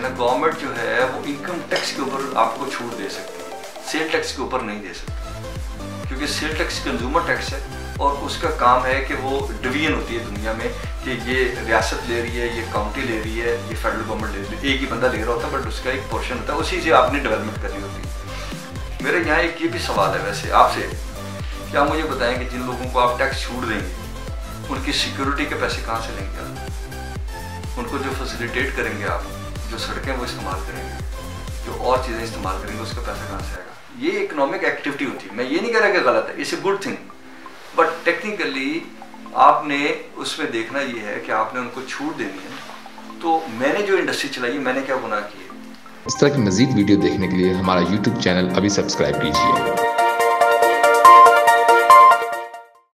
Government जो है, वो इनकम टैक्स के ऊपर आपको छूट दे सकती है। सेल टैक्स के ऊपर नहीं दे सकती। क्योंकि सेल टैक्स कंज्यूमर टैक्स है और उसका काम है कि वो डिवीज़न होती है दुनिया में कि ये रियासत ले रही है, ये काउंटी ले रही है, ये फेडरल गवर्नमेंट ले रही है। एक ही बंदा ले रहा होता है बट उसका एक पोर्शन होता है। उसी से आपने डेवलपमेंट करनी होती है। मेरा यहाँ एक ये भी सवाल है वैसे आपसे क्या मुझे बताएँ कि जिन लोगों को आप टैक्स छूट देंगे, उनकी सिक्योरिटी के पैसे कहाँ से लेंगे आप? उनको जो फैसिलिटेट करेंगे आप? जो सड़कें वो इस्तेमाल करेंगे, जो और चीज़ें इस्तेमाल करेंगे, उसका पैसा कहाँ से आएगा? ये इकोनॉमिक एक्टिविटी होती है। मैं ये नहीं कह रहा कि गलत है it's a good thing but technically आपने उसमें देखना ये है कि आपने उनको छूट देनी है। तो मैंने जो इंडस्ट्री चलाई है, मैंने क्या गुनाह किया इस तरह की मजीद वीडियो देखने के लिए हमारा यूट्यूब चैनल अभी सब्सक्राइब कीजिए।